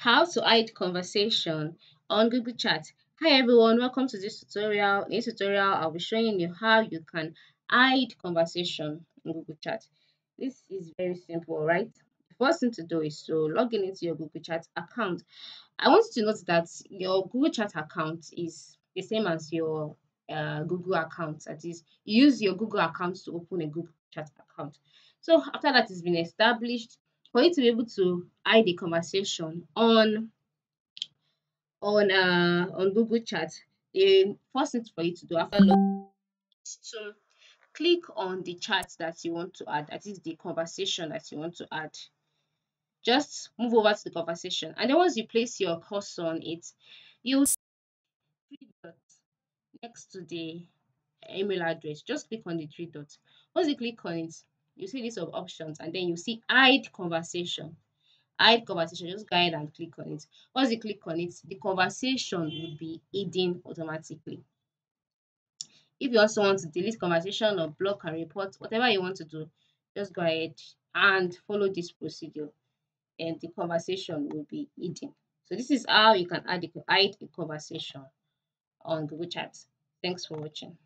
how to hide conversation on Google Chat. Hi everyone, welcome to this tutorial. In this tutorial, I'll be showing you how you can hide conversation in Google Chat. This is very simple, right? The first thing to do is to log in into your Google Chat account. I want you to note that your Google Chat account is the same as your uh, Google account. That is, you use your Google account to open a Google Chat account. So after that has been established, for you to be able to hide a conversation on on uh on Google Chat, the first thing for you to do after is to click on the chat that you want to add. That is the conversation that you want to add. Just move over to the conversation, and then once you place your cursor on it, you'll see three dots next to the email address. Just click on the three dots. Once you click on it, you see list of options and then you see hide conversation. Hide conversation just go ahead and click on it. Once you click on it the conversation will be hidden automatically. If you also want to delete conversation or block and report whatever you want to do just go ahead and follow this procedure and the conversation will be hidden. So this is how you can add hide a conversation on google chat thanks for watching